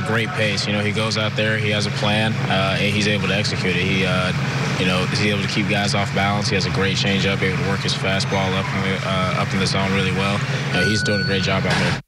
Great pace. You know, he goes out there, he has a plan, uh, and he's able to execute it. He, uh, you know, he's able to keep guys off balance. He has a great change up. able to work his fastball up in the, uh, up in the zone really well. Uh, he's doing a great job out there.